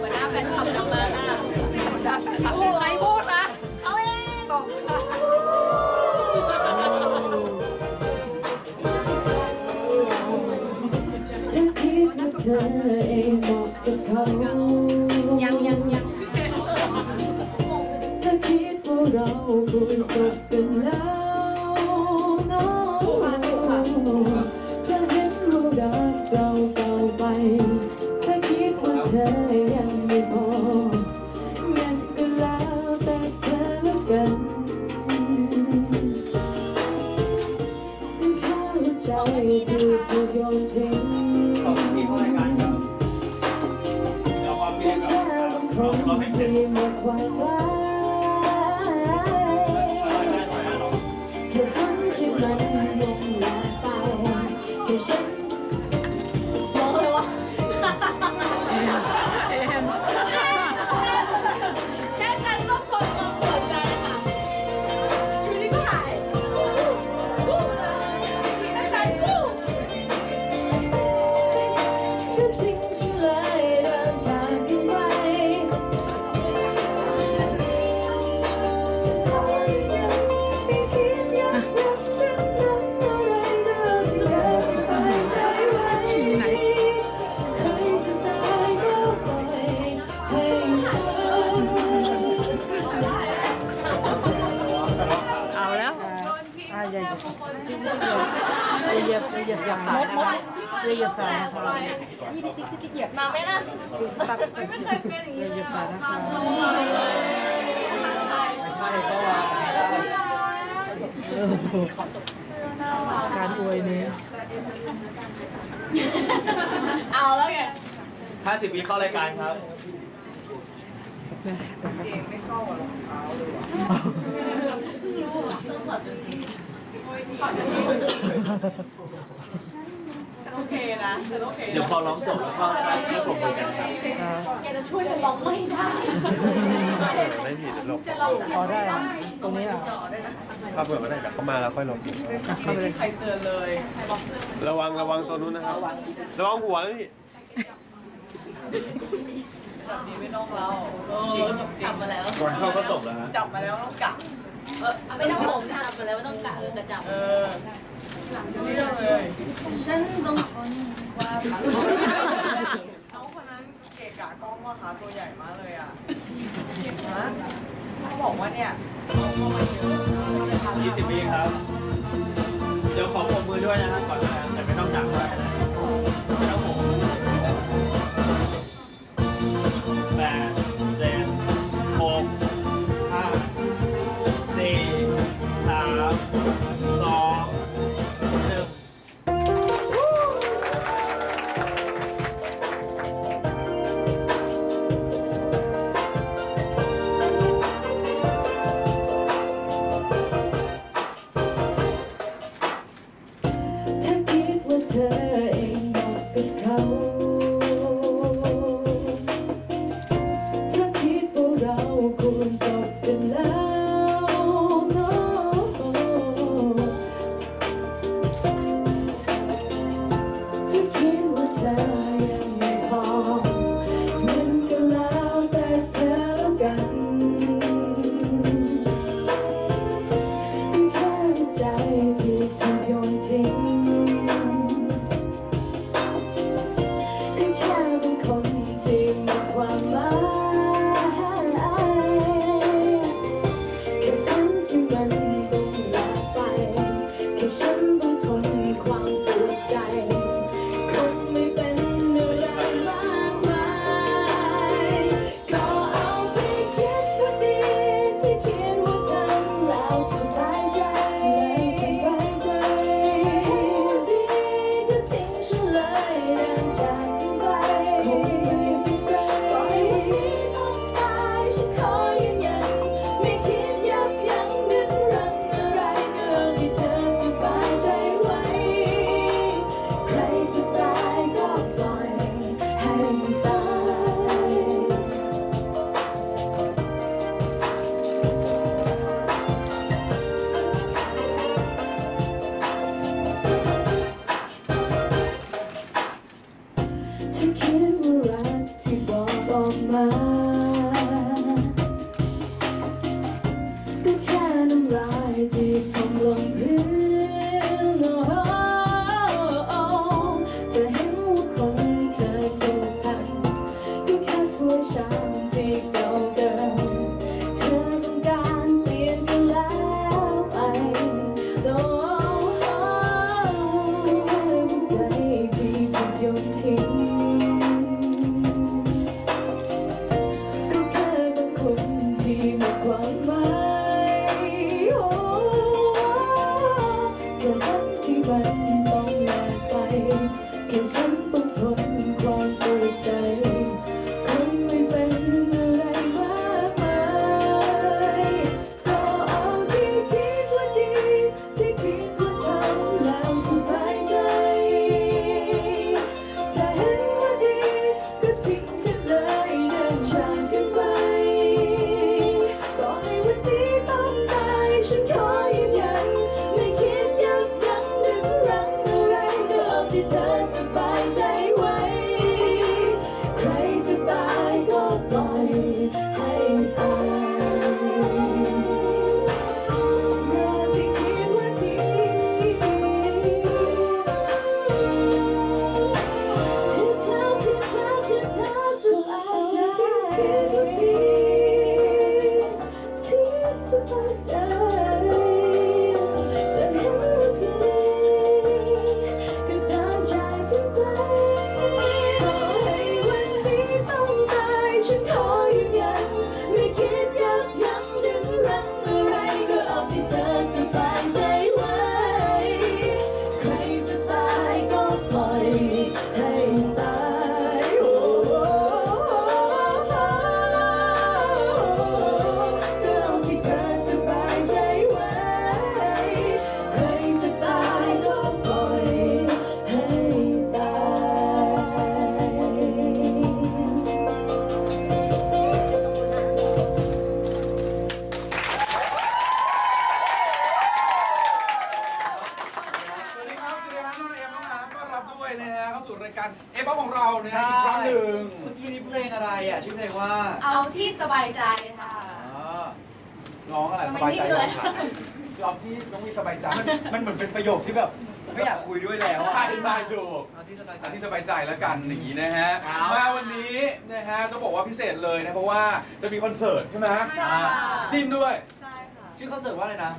หัวหน้าแฟนคลับจะมาใคลับ ที่ถู ไม่เคยเป็นอย่างนี้เลยค่ะไม่ใช่ก็ว่าการอวยนี้ เอาแล้วไงห้าสิบวิเข้ารายการครับเก่งไม่เข้าหรอกเอาเลยว่ะ โอเคนะฉันโอเคเดี๋ยวพอร้องจบแล้วก็ให้ผมดูกันครับแกจะช่วยฉันร้องไม่ได้ไม่ผิดหรอกพอได้อะตรงนี้อะถ้าเผื่อไม่ได้แต่เขามาแล้วค่อยลงเข้าไปเลยใครเตือนเลยใครบอกระวังระวังตัวนู้นนะครับระวังหัวนี่แบบนี้ไม่ต้องเราเออจับมาแล้วก่อนเข้าก็ตบแล้วฮะจับมาแล้วต้องกะเออไม่ต้องผมจับมาแล้วไม่ต้องกะเออกระจับเออ เรื่องเลยฉันต้องทนความน้องคนนั้นเกะกะกล้องว่าขาตัวใหญ่มากเลยอะเก่งมากเขาบอกว่าเนี่ยเขาเข้ามาเยอะ20วิครับ เดี๋ยวขอปมมือด้วยนะครับก่อนนะแต่ไม่ต้องจับด้วยายใจค่ะอ๋อร้องอะไรทำสไมบายนิ่ใจงเลยร้องที่น้องมีสบายใจมันมันเหมือนเป็นประโยคที่แบบไม่อยากคุยด้วยแล้วใช่อะใช่ถูกเอาที่สบายใจที่สบายใจแล้วกันอย่างนี้นะฮะครับมาวันนี้นะฮะต้องบอกว่าพิเศษเลยนะเพราะว่าจะมีคอนเสิร์ตใช่ไหมใช่ค่ะจิ้มด้วย ใช่ค่ะ ชื่อคอนเสิร์ตว่าอะไรนะ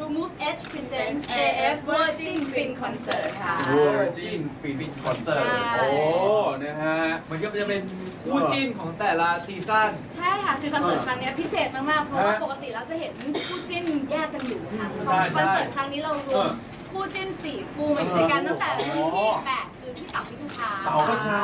True Move Edge presents AF Virgin Fin Concert ค่ะ Virgin Fin Concert ใช่โอ้ นะฮะเหมือนกับจะเป็นคู่จิ้นของแต่ละซีซั่น ใช่ค่ะ คือคอนเสิร์ตครั้งเนี้ยพิเศษมาก ๆ เพราะว่าฮะปกติเราจะเห็นคู่จิ้นแยกกันอยู่ค่ะใช่ใช่คอนเสิร์ตครั้งนี้เรารเอวมอ คู่จิ้นสี่คู่มาอยู่ด้วยกันตั้งแต่รุ่นที่แปดคือพี่เต๋าพิทุชาเต๋าประชา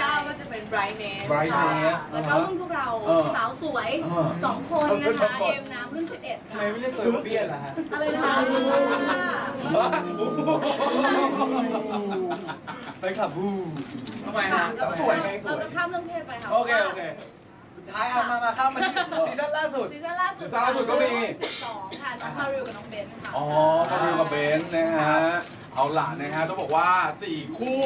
เก้าก็จะเป็น Brightness Brightness แล้วก็รุ่นพวกเราเออสาวสวยเออ สองคนเอนะอสองคะคนเอมน้ำรุ่น11ทำค่ะไมไม่เรียกตัวเบี้ยล่ะฮะอะไรนะคะไปขับบูทำไมฮะ เราสวยไงสเราวย จะข้ามเรื่องเพศไปค่ะโอเคโอเค สุดท้ายอะมามาข้ามมาที่ซีซั่นล่าสุด ซีซั่นล่าสุดซีซั่นล่าสุดก็มี 12ค่ะน้องมาริวกับน้องเบนค่ะอ๋อมาริวกับเบนซ์นะฮะ เอาล่ะนะฮะ ต้องบอกว่า 4 คู่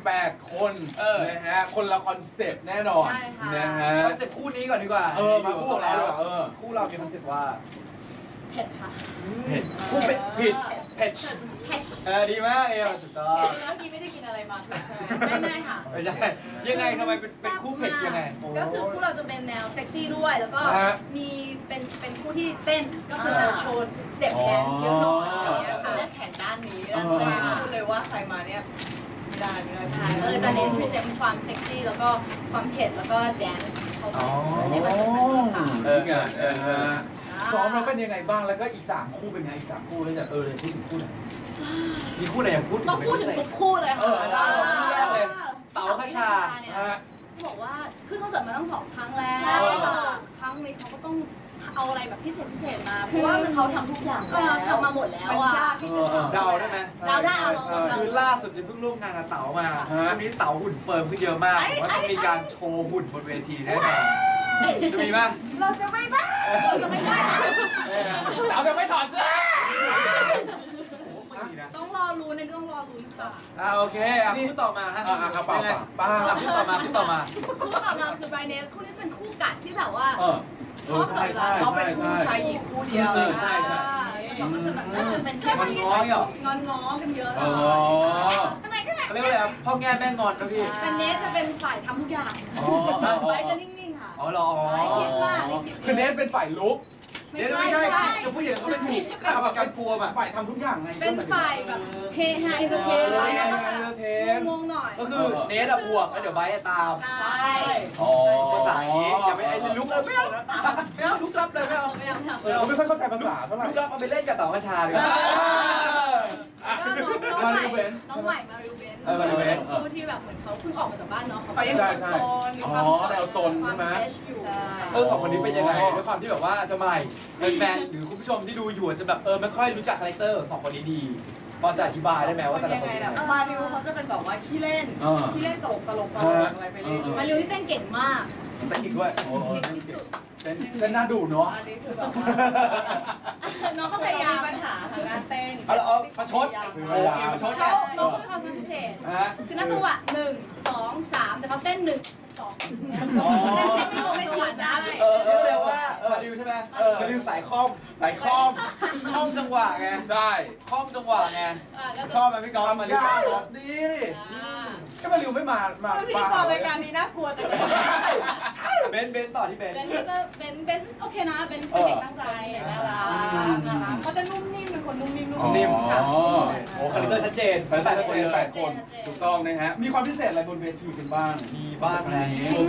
8 คนเออ นะฮะ คนละคอนเซปต์แน่นอน ใช่ค่ะ นะฮะ คอนเซ็ปต์คู่นี้ก่อนดีกว่าเออมาคู่ของเราดีกว่าเออ คู่เรามีคอนเซ็ปต์ว่า เผ็ดค่ะเผ็ดคู่เป็ดผิดเผ็ด เผ็ดเออดีมากเอวสุดยอดเมื่อกี้ไม่ได้กินอะไรมาไม่ไม่ค่ะไม่ใช่ยังไงทำไมเป็นเป็นคู่เผ็ดยังไงก็คือคู่เราจะเป็นแนวเซ็กซี่ด้วยแล้วก็ฮะมีเป็นเป็นคู่ที่เต้นก็คือจะโชว์ step dance เยอะหน่อยอะไรอย่างเงี้ยค่ะแข่งด้านนี้ด้านนี้พูดเลยว่าใครมาเนี่ยไม่ได้ไม่ได้ใช่ก็เลยจะเน้นพรีเซนต์ความเซ็กซี่แล้วก็ความเผ็ดแล้วก็ dance เข้าไปในคอนเสิร์ตครั้งนี้ค่ะเออไงเออฮะ ซ้อมเราเป็นยังไงบ้างแล้วก็อีกสามคู่เป็นไงอีกสามคู่แล้วจะเออเลยพูดถึงคู่ไหนมีคู่ไหนอยากพูดถึงต้องพูดถึงทุกคู่เลยเอค่ะอได้คู่แรกเลยเต๋าคชาเนี่ยฮะ บอกว่าขึ้นคอนเสิร์ตมาตั้งสองครั้งแล้ว ใช่ครั้งนี้เขาก็ต้องเอาอะไรแบบพิเศษพิเศษมา เพราะว่ามันเขาทำทุกอย่างแล้วทำมาหมดแล้วอะเดาได้ไหมเดาได้เอาใช่ คือล่าสุดเนี่ยเพิ่งร่วมงานกับเต๋ามาฮะ วันนี้เต๋าหุ่น firm ขึ้นเยอะมากว่าจะมีการโชว์หุ่นบนเวทีแน่นอนจะ มีป่ะเราจะไม่บ้าเราจะไม่บ้าเต๋าจะไม่ถอดเสื้อต้องรอลุ้นในต้องรอลุ้นค่ะอ่าโอเคอะคู่ต่อมาฮะอะอะครับเปล่ายังไงเปล่าอะคู่ต่อมาคู่ต่อมาคู่ต่อมาคือไบเนสคู่นี้จะเป็นคู่กัดที่แบบว่าเออเออใช่ใช่เขาใช่เป็นคู่ใช่ชายหญิงคู่เดียวเออใช่ใช่เขาก็จะแบบน่าจะเป็นมันง้อเหรองอนง้อกันเยอะอ๋อทำไมก็แบบเขาเรียกว่าอะไรครับพ่อแง่แม่งอนนะพี่ไบเนสจะเป็นฝ่ายทำทุกอย่างอ๋ออ๋ออ๋อไบร์ทจะนิ่งๆค่ะ อ๋อเหรอไม่คิดมากไม่คิดคือเนทเป็นฝ่ายรุกเดี๋ยวไม่ใช่จะพูดอย่างนั้นก็ไม่ถูกถ้าแบบการกลัวแบบฝ่ายทำทุกอย่างไงเป็นฝ่ายแบบเฮฮา entertain อะไรแล้วก็จะงงๆหน่อยก็คือเนทอะบวกแล้วเดี๋ยวไบร์ทอะตามใช่อ๋อภาษาอย่างนี้อย่าไปไอ้รุกเออไม่เอาไม่เอารุกรับเลยไม่เอาไม่เอาไม่เอาเออเขาไม่ค่อยเข้าใจภาษาเท่าไหร่รุกรับเอาไปเล่นกับเต่ากระชาดีกอ่าว่าก็ น้องน้องใหม่น้องใหม่มาริวเบนซ์เออมาริวเบนซ์เป็นคู่ที่แบบเหมือนเขาเพิ่งออกมาจากบ้านเนาะเขาใช่ยังใช่โซนมีความอ๋อสดแนวโซนใช่ไหมความ fresh อยู่เออสองคนนี้เป็นยังไงด้วยความที่แบบว่าจะใหม่แฟนๆหรือคุณผู้ชมที่ดูอยู่อาจจะแบบเออไม่ค่อยรู้จัก character สองคนนี้ดีพอจะอธิบายได้ไหมว่าแต่ละยังคนไงเป็นแบยังบไงมาริวเขาจะเป็นแบบว่าขี้เล่นเออขี้เล่นตลกตลกตลกอะไรไปเรื่อยมาริวที่เต้นเก่งมากเต้นอีกด้วยโอ้โหเก่งที่สุด เป็นเป็นน่าดูเนาะอันนี้คือแบบว่าน้องก็เขาพพยายายายามมปัญหาทางด้านเต้นเอาละเอาประชดโอ้ยประชดเขาเนี่ยน้องเขามีความสามารถพิเศษฮะคือนับจังหวะหนึ่งสองสามแต่เขาเต้นหนึ่งสองเต้นไม่ลงจังหวะได้เออเออเรียกว่าเออมาริวใช่ไหมเออมาริวสายคล่อมสายคล่อมคล่อมจังหวะไงได้คล่อมจังหวะไงอ่าแล้วชอบไหมพี่กอล์ฟมาริวสายคล่อมดีดิก็มาริวไม่มามาพิธีกรรายการนี้น่ากลัวจังเลยเบ นซ์เบนซ์ต่อที่เบนซ์เบนซ์ก็จะเป็นเป็นโอเคนะเป็นเป็นเด็กตั้งใจน่ารักน่ารักเขาจะนุ่มนิ่มเป็นคนนุ่มนิ่มนุ่มนิ่นิ่มมอ๋อโอ้ character ชัดเจนแฟนแต่ละคนแปดคนชัดเจนถูกต้องนะฮะมีความพิเศษอะไรบนเวทีกันบ้าง มีบ้างนะ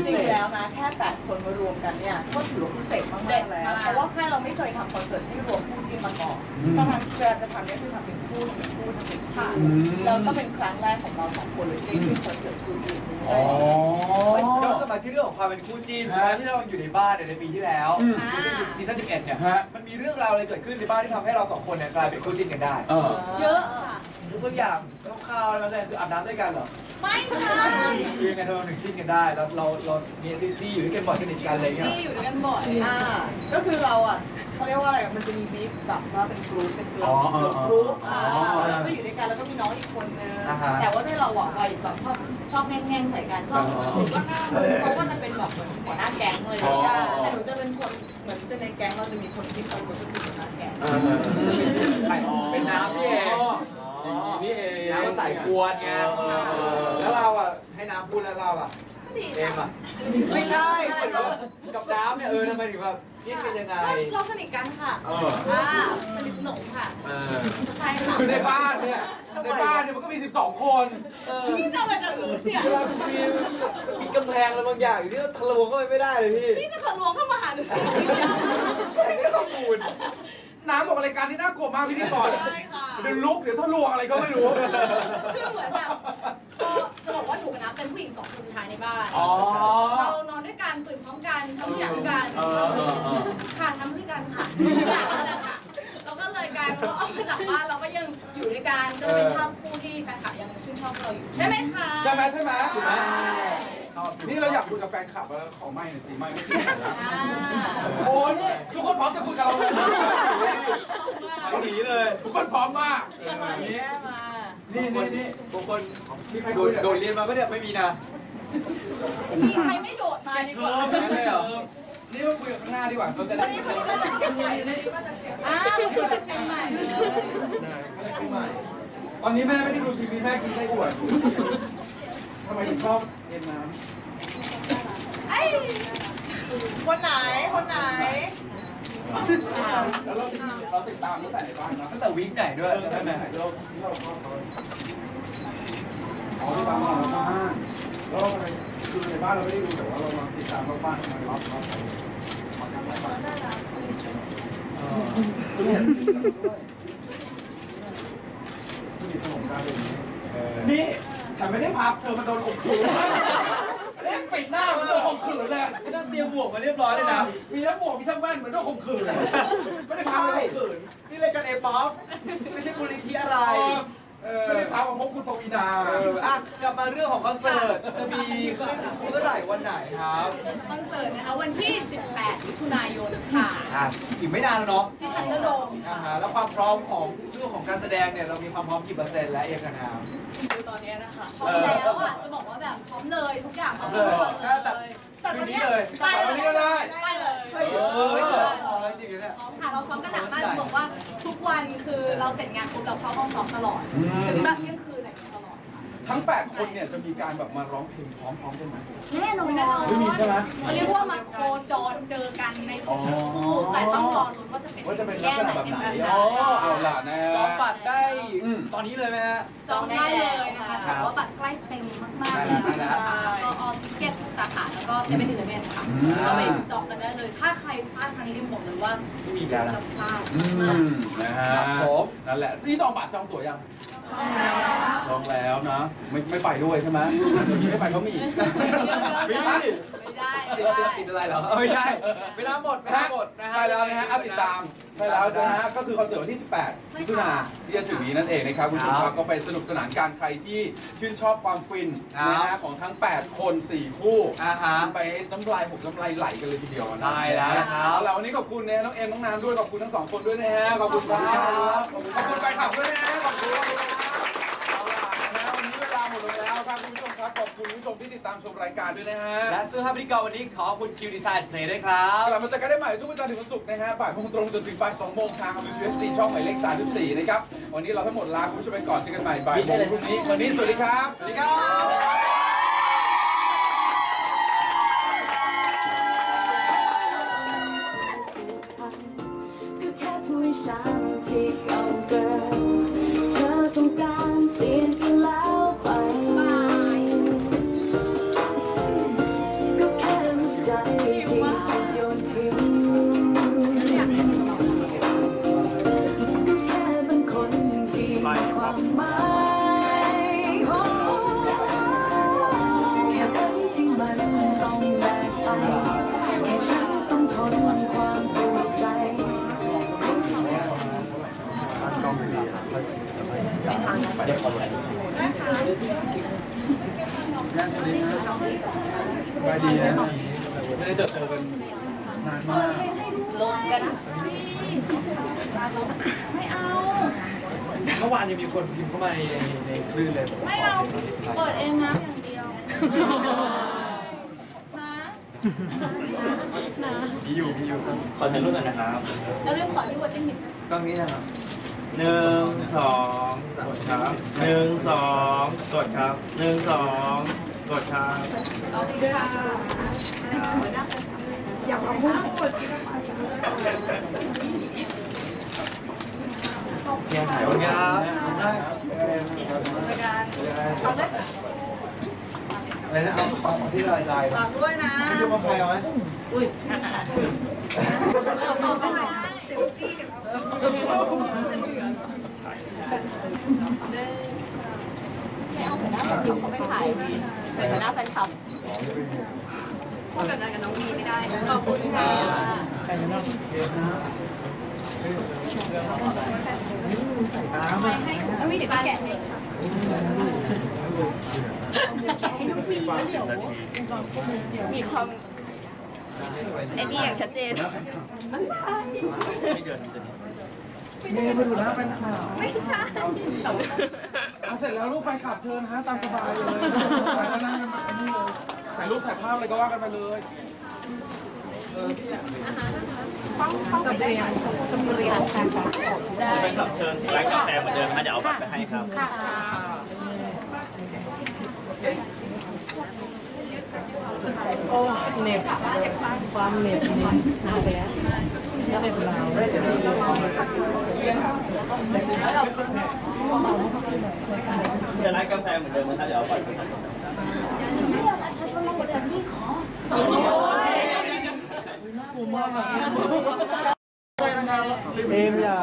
จริงๆแล้วนะแค่แปดคนมารวมกันเนี่ยก็ถือว่าพิเศษมากๆแล้วเพราะว่าค่ายเราไม่เคยทำคอนเสิร์ตที่รวมคู่จิ้นมาก่อนตอนนั้นเวลาจะทำเนี่ยคือทำเป็น คู่ทำเป็นคู่ทำเป็นคู่แล้วก็เป็นครั้งแรกของเราสองคนเลยที่มีคอนเสิร์ตคู่จิ้นอ๋อเราจะมาที่เรื่องของความเป็นคู่จิ้นนะที่เราอยู่ในบ้านเนี่ยในปีที่แล้วอืมซีซั่น11เนี่ยฮะมันมีเรื่องราวอะไรเกิดขึ้นในบ้านที่ทำให้เราสองคนเนี่ยกลายเป็นคู่จิ้นกันได้ เออ เยอะค่ะ ยกตัวอย่างคร่าวๆเลยมาแสดงคืออาบน้ำด้วยกันเหรอไม่ใช่คือยังไงทำไมถึงจิ้นกันได้แล้วเราเรามีที่อยู่ด้วยกันบ่อยสนิทกันอะไรเงี้ยที่อยู่ด้วยกันบ่อยอ่าก็คือเราอะเขาเรียกว่าอะไรมันจะมีบีฟแบบว่าเป็นกรุ๊ปเป็นกรุ๊อ๋อปอ๋ออ๋อกรุ๊ปอ่าแล้วก็อยู่ด้วยกันแล้วก็มีน้องอีกคนนึงแต่ว่าด้วยเราอะวัยแบบชอบชอบแง่งๆใส่กันชอบถือว่าหน้าเขาก็จะเป็นแบบเหมือนหัวหน้าแก๊งเลยแต่หนูจะเป็นคนเหมือนจะในแก๊งเราจะมีคนที่เขาจะเป็นหัวหน้าแก๊งไข่เป็นน้ำนี่เอง นี่เองน้ำก็ใส่กวนไงแล้วเราอะให้น้ำพูดแล้วเราอะดีเองอะไม่ใช่กับน้ำเนี่ยเออทำไมถึงแบบจิ้นกันยังไงเราสนิทกันค่ะเอออ่าสนิทสนมค่ะเออใช่ค่ะคือในบ้านเนี่ยในบ้านเนี่ยมันก็มี 12 คนพี่จะอะไรกับหนูเนี่ยเวลามีมีกำแพงอะไรบางอย่างอยู่ที่เราทะลวงเข้าไปไม่ได้เลยพี่พี่จะทะลวงเข้ามาหาหนูสิแต่ได้ข้อมูล น้ำบอกรายการที่น่ากลัวมากพิธีกรเดี๋ยวลุกเดี๋ยวทะลวงอะไรก็ไม่รู้ คือเหมือนแบบพอจะบอกว่าหนูกับน้ำเป็นผู้หญิงสองคนสุดท้ายในบ้านอ๋อ เรานอนด้วยกันตื่นพร้อมกันทำทุกอย่างด้วยกันเออเออเออ ค่ะทำด้วยกันค่ะทุกอย่างนั่นแหละค่ะเราก็เลยกลายเป็นว่าออกไปจากบ้านเราก็ยังอยู่ด้วยกันก็เลยเป็นภาพคู่ที่แฟนคลับยังชื่นชอบเราอยู่ใช่ไหมคะ ใช่ไหมใช่ไหมถูกไหม นี่เราอยากคุยกับแฟนคลับแล้วขอไม่หน่อยสิไม่ไม่คิดเลยนะอ่าโอ้นี่ทุกคนพร้อมจะคุยกับเราเลยเขาหนีเลย ทุกคนพร้อมมากมานี่แย่มานี่นี่นี่บางคนมีใครโดคุนยกับโดนเรียนมาไม่ได้ไม่มีนะมีใครไม่โดดมาดีกว่าเพิ่มเลยเหรอนี่มาคุยกับข้างหน้าดีกว่าเราจะได้วันนี้วันนี้มาจากเชียงใหม่วันนี้มาจากเชียงใหม่อ่ามาจากเชียงใหม่เลยตอนนี้แม่ไม่ได้ดูทีวีแม่กินไส้อั่ว ทำไมถึงชอบเรียนน้ไอ้คนไหน คนไหนำแล้วเราเราติดตามตั้งแต่ในบ้านนะตั้งแต่วีคไหนด้วยตั้งแต่ใช่ไหมไหนเราเราชอบเขาอ๋อที่บ้านเราบ้านแล้วอะไรคือในบ้านเราไม่ได้ดูแต่ว่าเรามาติดตามรอบบ้านมารอบรอบนี่ ฉันไม่ได้พักเธอมาโดนข่มขืนเล่นปิดหน้ามันโดนข่มขืนเลยไม่ต้องเตรียมหมวกมาเรียบร้อยเลยนะ มีทั้งหมวกมีทั้งแว่นเหมือนโดนข่มขืนไม่ได้พักเลยข่มขืนนี่รายการเอป๊อปไม่ใช่มูลนิธิอะไรไม่ได้พักมาพบคุณปวีนาเอออะกลับมาเรื่องของคอนเสิร์ตจะมีขึ้นเมื่อไหร่วันไหนครับ คอนเสิร์ตนะคะวันที่ 18มิถุนายนค่ะอะอีกไม่นานแล้วเนาะที่ทันเดอร์โดมอ่าฮะแล้วความพร้อมของเรื่องของการแสดงเนี่ยเรามีความพร้อมกี่เปอร์เซ็นต์แล้วเอมน้ำคือ ตอนนี้นะคะพร้อมแล้วอะจะบอกว่าแบบพร้อมเลยทุกอย่างพร้อมเลเลยยถ้าจัดคืนนี้เลยไปเลวันยนี้ก็ได้ไปเลยเฮ้ยเออไม่เกิดพอแล้วจริงๆเนี่ยพร้อมค่ะเราซ้อมกันหนักมากบอกว่าทุกวันคือเราเสร็จงานปุ๊บเราเข้าห้องซ้อมตลอดอืมถึงแบบเที่ยงคืน ทั้ง 8 คนเนี่ยจะมีการแบบมาร้องเพลงพร้อมๆกันไหมแน่นอนแน่นอนไม่มีใช่ไหมเขาเรียกว่ามาโคจรเจอกันในทุกๆคู่แต่ต้องรอลุ้นว่าจะเป็นว่าจะเป็นลักษณะแบบไหนแง่อ๋อเอาล่ะนะจองบัตรได้อืมตอนนี้เลยไหมฮะจองได้เลยนะคะแต่ว่าบัตรใกล้เต็มมากๆเลยได้แล้วนะคะก็ All Ticket ทุกสาขาแล้วก็เซเว่นอีเลฟเว่นค่ะอืมก็ไปจองกันได้เลย ถ้าใครพลาดครั้งนี้ดิมบอกเลยว่าไม่มีอีกแล้วนะจะพลาดอืมากมนะฮะครับผมนั่นแหละที่จองบัตรจองตั๋วยังจองแล้วนะไม่ไม่ไปด้วยใช่ไหมเดี๋ยวนี้ไม่ไปเขามีมีไม่ได้ติไม่ดได้ติดอะไรเหรอเออไม่ใช่ เวลาหมดเวลาหมดนะฮะใช่แล้วนะฮะอัปติดตามใช่แล้วนะฮะก็คือคอนเสิร์ตวันที่ 18มิถุนายนที่จะถึงนี้นั่นเองนะครับคุณผู้ชมครับก็ไปสนุกสนานกันใครที่ชื่นชอบความฟินนะฮะของทั้ง 8 คน 4 คู่อ่าฮะไปน้ำลายหกน้ำลายไหลกันเลยทีเดียวนะใช่แล้วครับเอาล่ะวันนี้ขอบคุณนะน้องเอมน้องน้ำด้วยขอบคุณทั้งสองคนด้วยนะฮะขอบคุณครับขอบคุณขอบคุณแฟนคลับด้วยนะขอบคุณ หมดลงแล้วครับคุณผู้ชมครับขอบคุณคุณผู้ชมที่ติดตามชมรายการด้วยนะฮะและเสื้อผ้าพิธีกรวันนี้ขอบคุณ Q Design Play ด้วยครับกลับมาเจอกันได้ใหม่ทุกวันจันทร์ถึงวันศุกร์นะฮะบ่ายโมงตรงจนถึงบ่ายสองโมงทางวิวเอสดีช่องหมายเลข34นะครับวันนี้เราทั้งหมดลาคุณผู้ชมไปก่อนเจอกันใหม่บ่ายโมงพรุ่งนี้วันนี้สวัสดีครับสวัสดีครับ ดีนะไม่ได้เจอเจอกันนานมากลงกันเมื่อวานยังมีคนพิมพ์เข้ามาในในคลื่นเลยบอกว่าไม่เอาเปิดเองนะอย่างเดียวนะมีอยู่มีอยู่ขอถ่ายรูปหน่อยนะครับแล้วลืมขอที่วอจิ้งมิดกล้องนี้นะครับหนึ่งสองกดครับหนึ่งสองกดครับหนึ่งสอง กดครับเอาดีค่ะอยากเอาพูดยังถ่ายขอบคุณครับได้ในการเอาได้อะไรนะเอาของที่ละลายใจฝากด้วยนะไม่ใช่ว่าใครเอาไหมเอาต่อไปนะเซลฟี่กันไม่เอาหัวหน้าแฟนคลับเขาไม่ถ่าย เป็นหน้าแฟนคลับพูดแบบนั้นกับน้องมีไม่ได้ขอบคุณค่ะน้องมีเดี๋ยวแกะให้ค่ะมีความไอ้นี่อย่างชัดเจนไม่เกินจะนี้เมย์มาดูนะแฟนไม่ใช่ เสร็จแล้วลูกแฟนคลับเชิญฮะตามสบายเลยถ่ายนั่งกันแบบนี้เลยถ่ายรูปถ่ายภาพอะไรก็ว่ากันไปเลยจะเป็นแบบเชิญร้านกาแฟเหมือนเดิมนะเดี๋ยวเอาบัตรไปให้ครับโอ้เหน็บความเหน็บนี่เอาไปแล้ว แล้วเป็นเราจะร้านกาแฟเหมือนเดิมนะฮะเดี๋ยวเอาบัตรไปให้เอ็มอย่า